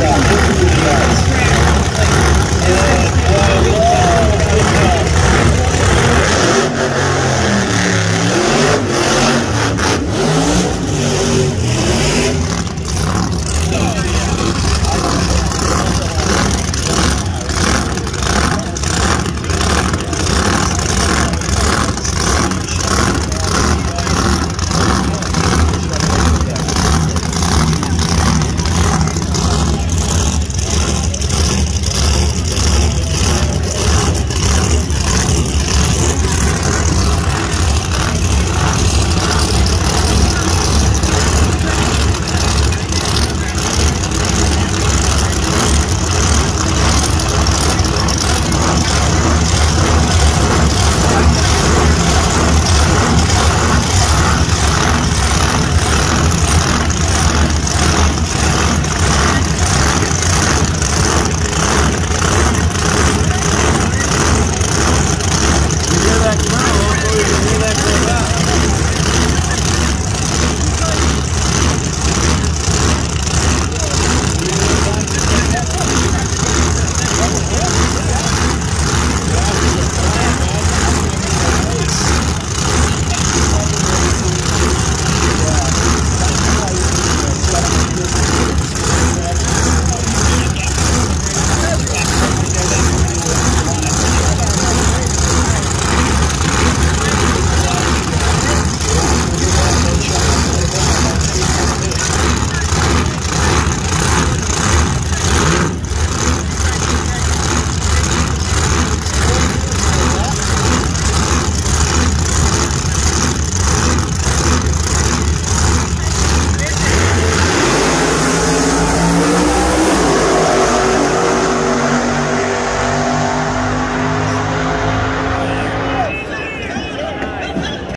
Yes.